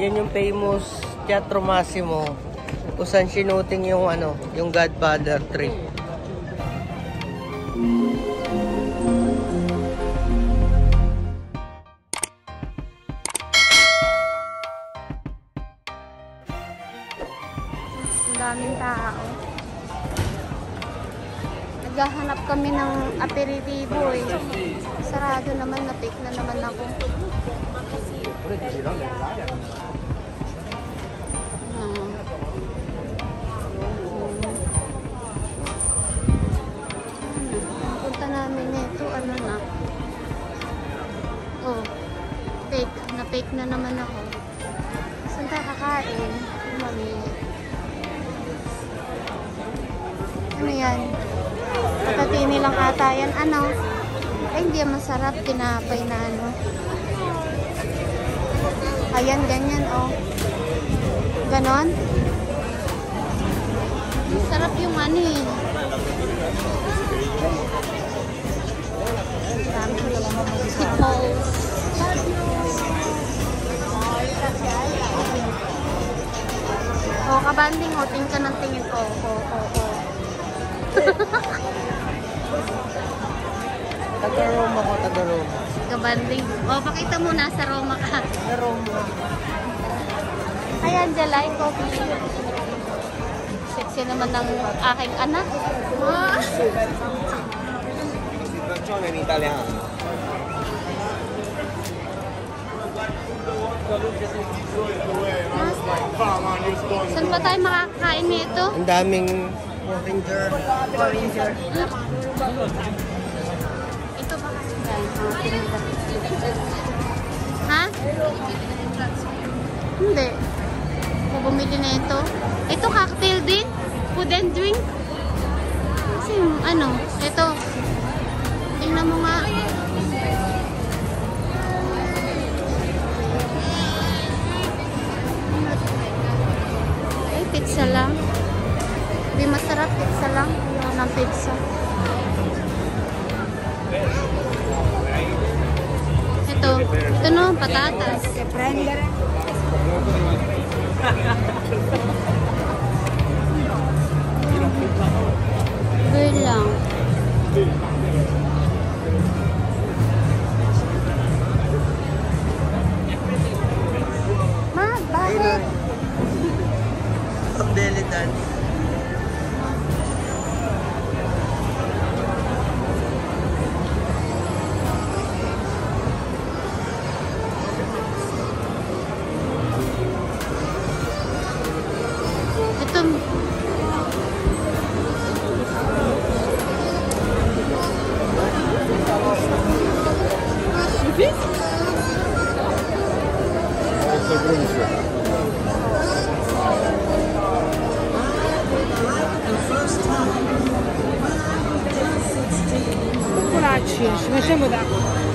Yan yung famous Teatro Massimo. Kung saan sinuting yung ano, yung Godfather 3. Ang daming tao. Naghahanap kami ng aperitivo eh. Sarado naman, na-take na naman ako. Hmm. Hmm. Punta namin ito, ano na. Oh, fake. Na-fake na naman ako. Saan tayo kakain? Mamili. Ano yan? Patatini lang ata yan. Ano? Ay, hindi masarap. Tinapay na ano. Ayan, ganyan, oh. Ganon? Sarap yung ano eh. Si Paul's. Oh, kabanding, oh. Tingin ka ng tingin ko. Oh, oh, oh. Taga-Roma ko, taga-Roma. Kabanding. Oh, pakita mo nasa Roma ka. Taga-Roma. Ay, Angelay, coffee. Sexy naman ng aking anak. Ah. Situazione in italiano. Saan ba tayo makakain nito? Ang daming Foreigner. Foreigner. Ito ba kasi guys? Ha? Hindi. Mo bumili na ito. Ito cocktail din. Food and drink. Kasi yung ano, patatas. Girl lang. Ma, bakit? Ang belly 这么大。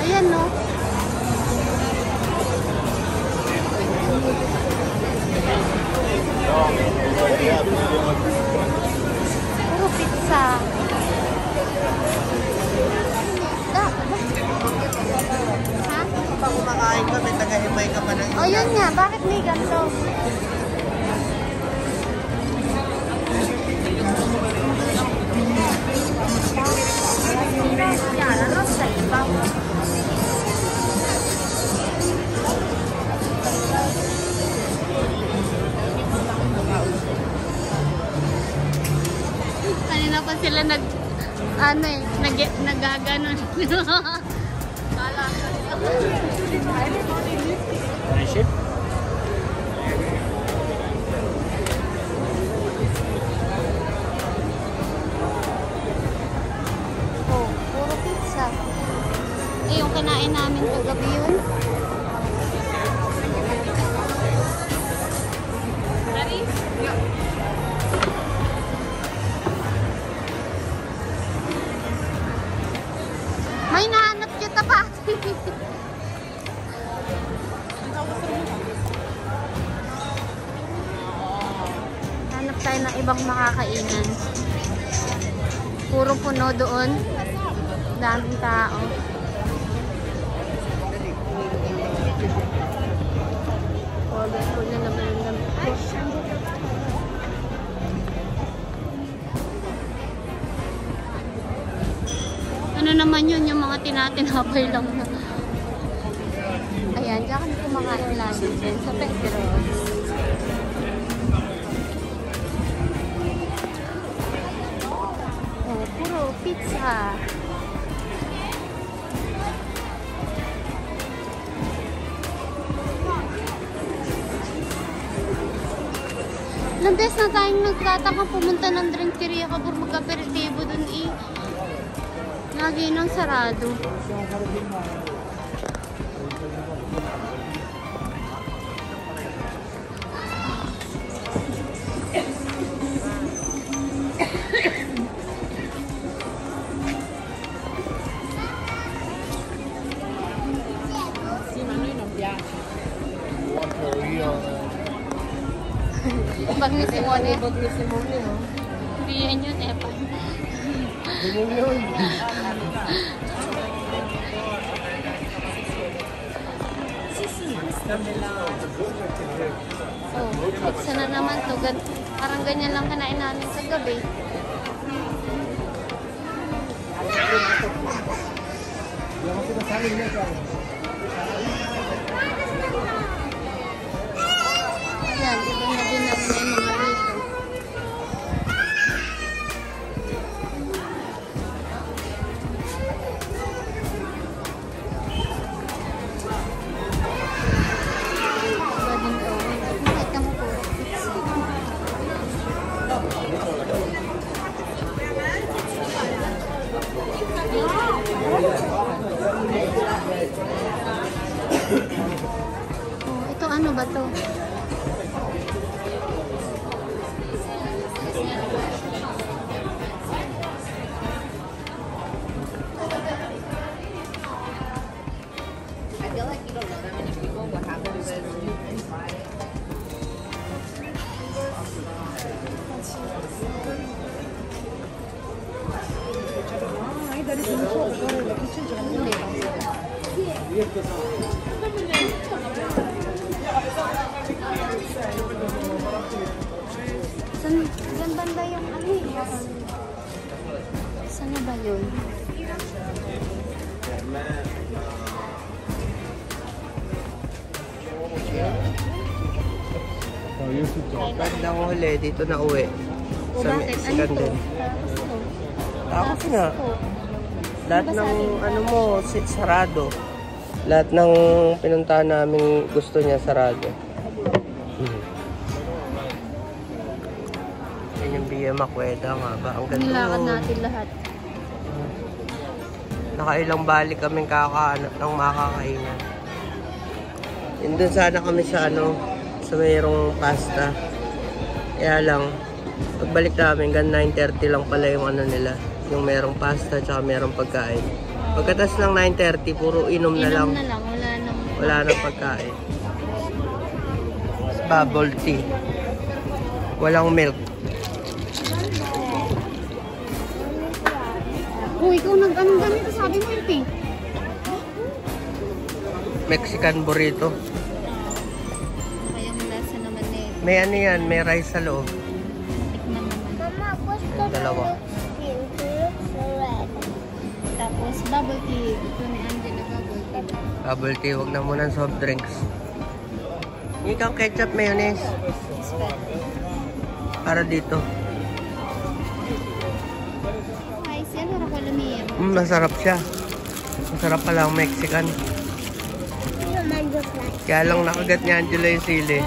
阿艳呢 ano eh, nag nagaganon. Hanap tayo ng ibang makakainan. Puro puno doon. Daming tao. Colorful na naman ang damit. Ano naman yun, yung mga tinatinapay lang na. Ayan, diyan kami kumakain lagi din sa Pedro. Oh, puro pizza. Ilang beses na tayong nagtataka pumunta ng drinkeria kabur mag-aperitibo dun eh. Lagi nang sarado. Sì, ma a noi non piace. Bag ni Simone. Bag ni Simone, no? Biyan yun eh. pa. Oh, pizza na naman to. Parang ganyan lang kinain namin sa gabi. Yan, iba na din namin san banda yung ano eh? Saan na ba yun? Bandang huli, dito na uwi. O Sa bakit? Ano Mexican to? din. Tapos Tapos nga, po. lahat Ano ba ng sabi? ano mo, si- sarado. Lahat ng pinuntahan namin gusto niya sarado. Via Macueda nga ba? Ang ganda Nilakad natin lahat. Nakailang balik kaming kakahanap ng makakainan. Yun dun sana kami sa ano, sa mayroong pasta. Kaya lang, pagbalik namin, gan 9.30 lang pala yung ano nila. Yung merong pasta, tsaka merong pagkain. Pagkatas ng 9.30, puro inom na lang. Inom na lang. Wala nang... Wala nang pagkain. Bubble tea. Walang milk. Oh, ikaw nag-anong ganito sabi mo yung pink. Mexican burrito. Kaya yung lasa naman eh. May ano yan, may rice sa loob. Tikman naman. Yung dalawa. Tapos bubble tea. Ito ni Angela bubble tea. Bubble tea, wag na muna ng soft drinks. Hindi kang ketchup mayonnaise. Para dito. Mm, masarap siya. Masarap pala ang Mexican. Kaya lang nakagat ni Angela yung sili.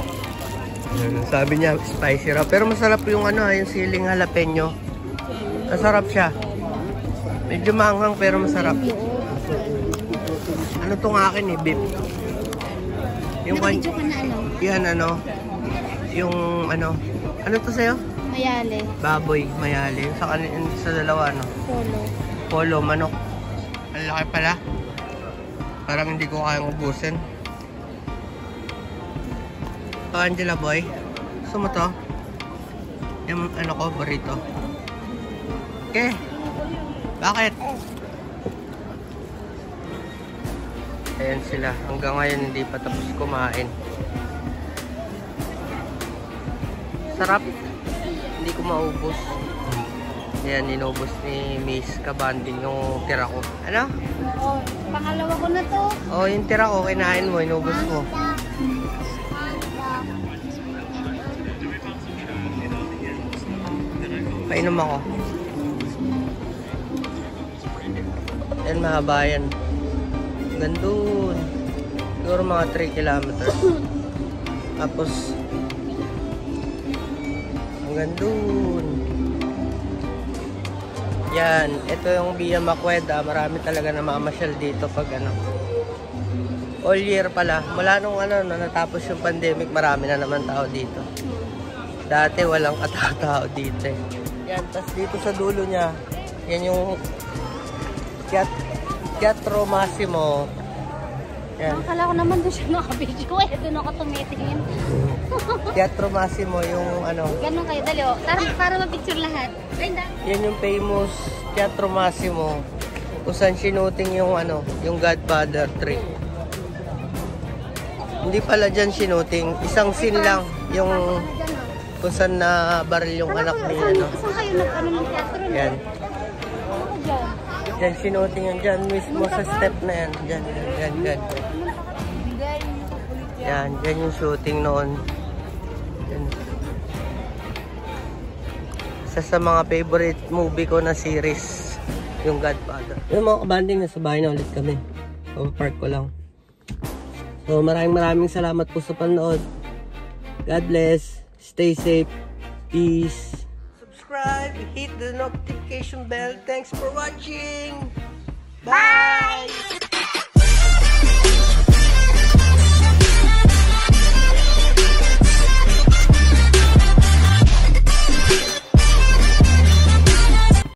Sabi niya, spicy raw. Pero masarap yung ano, yung siling jalapeno. Masarap siya. Medyo maanghang pero masarap. Ano tong akin eh, beef. Yung kan ano? yan ano, yung ano, ano to sa'yo? Mayali. Baboy, mayali. Sa, kanin, sa dalawa, ano? Polo. Polo, manok. Ang laki pala. Parang hindi ko kayang ubusin. Oh, Angela boy. Gusto mo to? Yung ano ko, burrito. Okay. Bakit? Ayan sila. Hanggang ngayon hindi pa tapos kumain. Sarap. Hindi ko maubos. Ayan, inubos ni Miss Kabanding yung tira ko. Ano? Oh, pangalawa ko na to. Oh, yung tira ko, kinain mo, inubos mo. Painom ako. Yan, mahaba yan. Gandun. Siguro mga 3 kilometers. Tapos, hanggang dun. Yan, ito yung Via Macueda. Marami talaga namamasyal dito pag ano. All year pala. Mula nung ano, na natapos yung pandemic, marami na naman tao dito. Dati walang katao dito eh. Yan, tas dito sa dulo niya, yan yung Teat Teatro Massimo. Yan. Akala ko naman doon siya nakabidyo eh. Doon ako tumitingin. Teatro Massimo yung ano, Ganun kayo, dali oh. Para, para mapicture lahat. Hindi. yan yung famous Teatro Massimo kung saan sinuting yung ano, yung Godfather 3. Hindi pala dyan sinuting, isang scene lang yung Diyan oh. kung saan na baril yung anak ni saan, ano. Saan kayo nag ano ng teatro? Yan. Ako dyan. Dyan sinuting yan dyan mismo sa step na yan. Dyan, dyan, dyan. Yan, dyan yung shooting noon. Dyan. Isa sa mga favorite movie ko na series, yung Godfather. Yung mga kabanding, nasa bahay na ulit kami. park ko lang. So maraming maraming salamat po sa panood. God bless. Stay safe. Peace. subscribe, hit the notification bell. Thanks for watching. Bye. Bye.